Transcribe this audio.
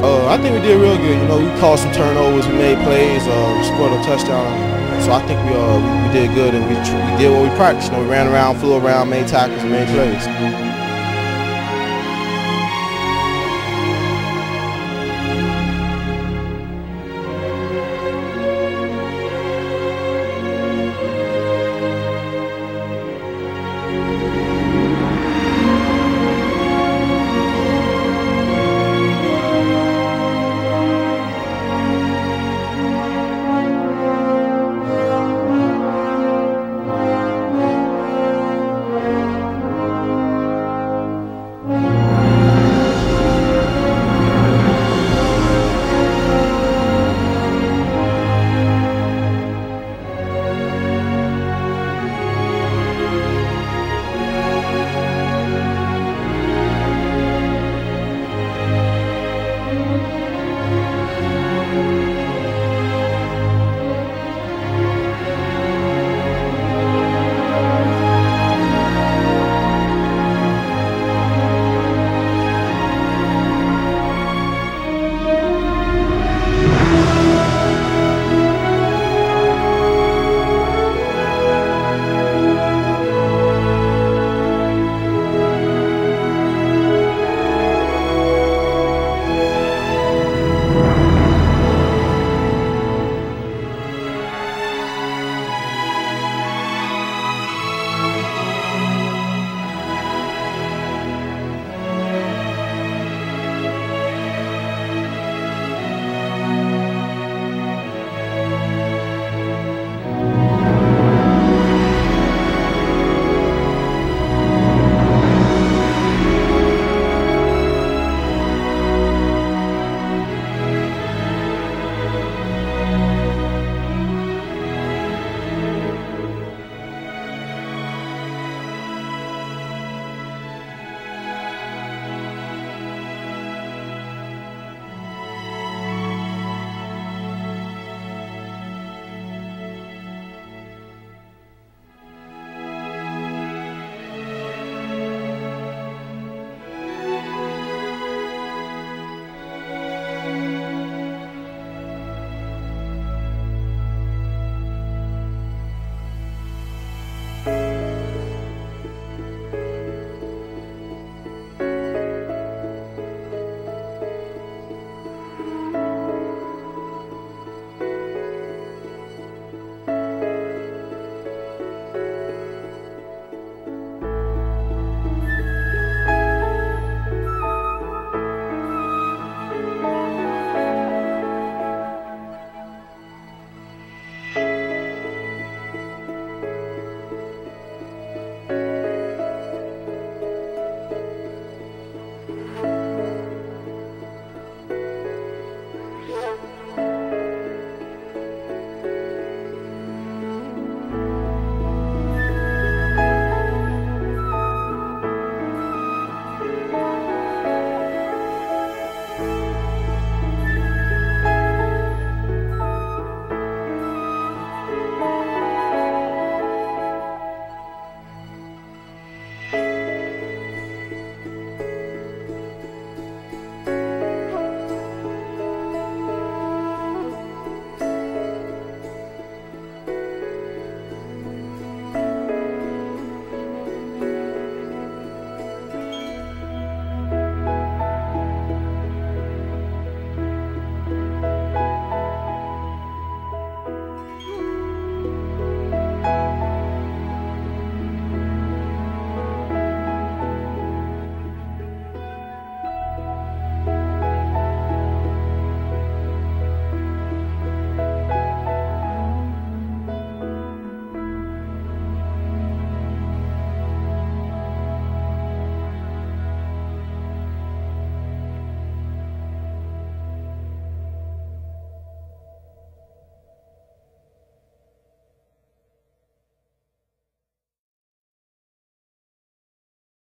Uh, I think we did real good. You know, we caused some turnovers, we made plays, uh, we scored a touchdown. So I think we uh, we, we did good, and we, we did what we practiced. You know, we ran around, flew around, made tackles, made plays.